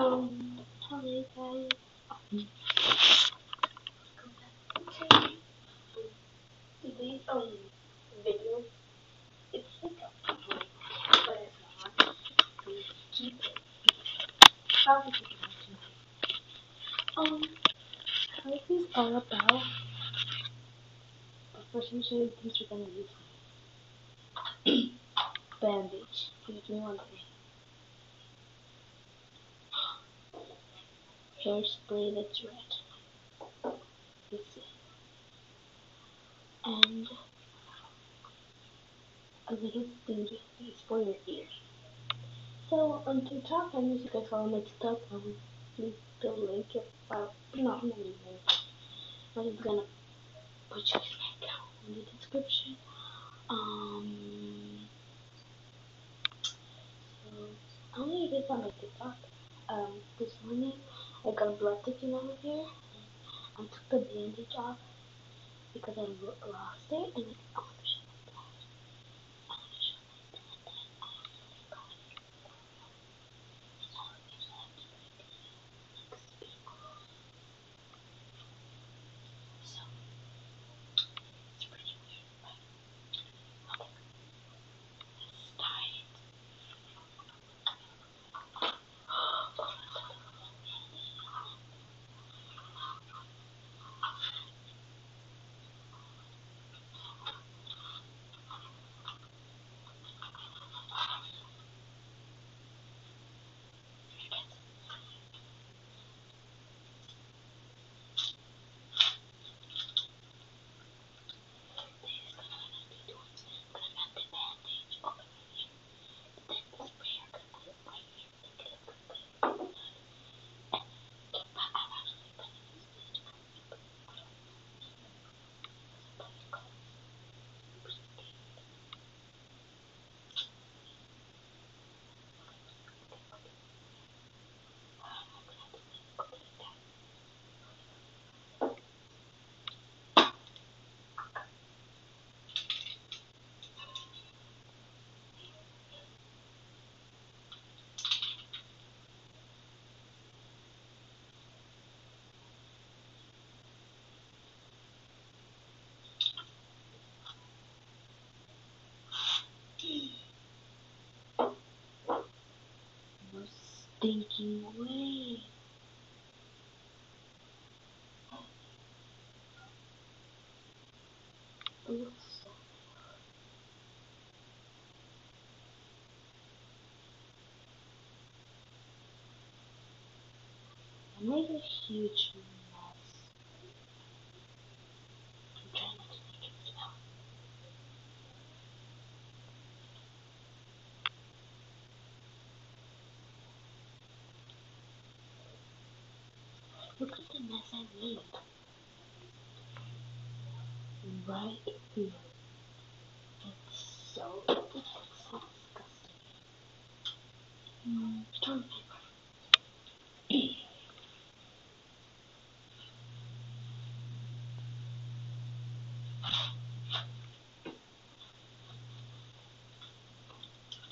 Um. Um, um all about? But first, I'm showing things we're gonna use. Bandage. Give me one thing. Hairspray that's red. This is and a little thingy face for your ears. So on TikTok, if you guys follow my TikTok, um, leave the link if uh, not my link. I'm just gonna put you guys my account in the description. Um, so I only did on my TikTok. Um, this morning I got a blood sticking out of here. I took the bandage off because I lost it, and I want to show my blood. I want to show my blood. And I actually got it. So you just have to like, like speak. So it's pretty weird, but okay. Let's start. No stinking way. I made a huge. I'm trying not to make it smell. Look at the mess I made. Right here. It's so, it's so disgusting. Mm, toilet paper.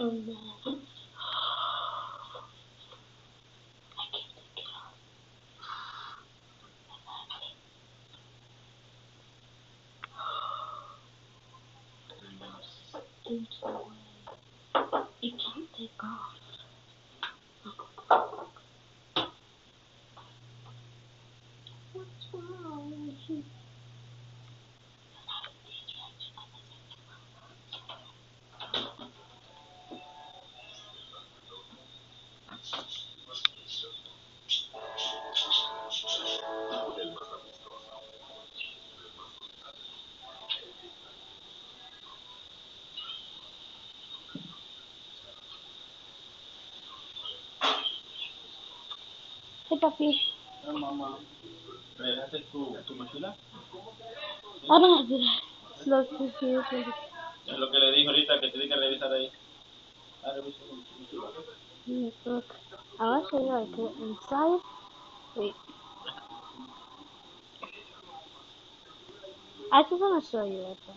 and then, I can't take it off. And now way. You can't take off. Papi. Ah, mamá, ¿regaste tu, tu mochila? Have to do that. Slow to see Es lo que le dije ahorita, que tiene que revisar ahí. Ah, revisa tu mochila. Look. I want to like inside. Wait. I just want to show you right there.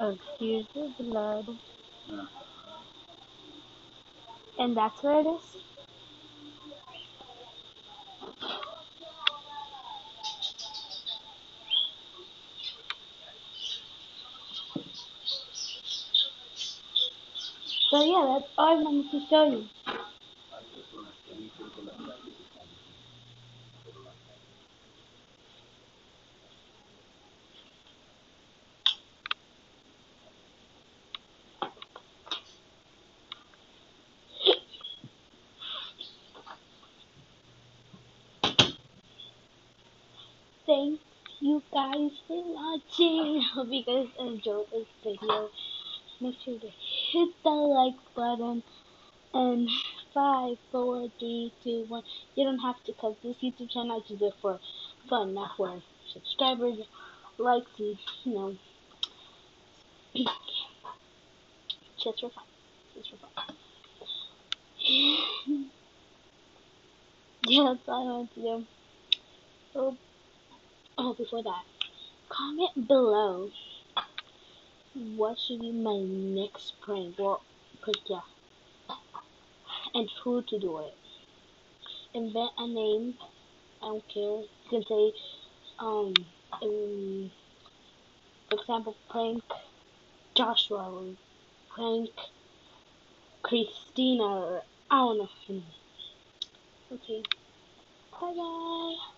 Oh, here's the blood. Uh, And that's where it is? So yeah, that's all I wanted to show you. Thank you guys for watching. I Hope you guys enjoyed this video. Make sure to hit the like button. And five, four, three, two, one. You don't have to, cause this YouTube channel is just for fun, not for subscribers, likes, and you know, just for fun. Just for fun. yeah, that's all I want to do. Oh, before that, comment below what should be my next prank. Well, cause yeah, and who to do it. Invent a name. I don't care. You can say, um, um for example, prank Joshua or prank Christina or I don't know. Okay. Bye bye.